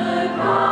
the God.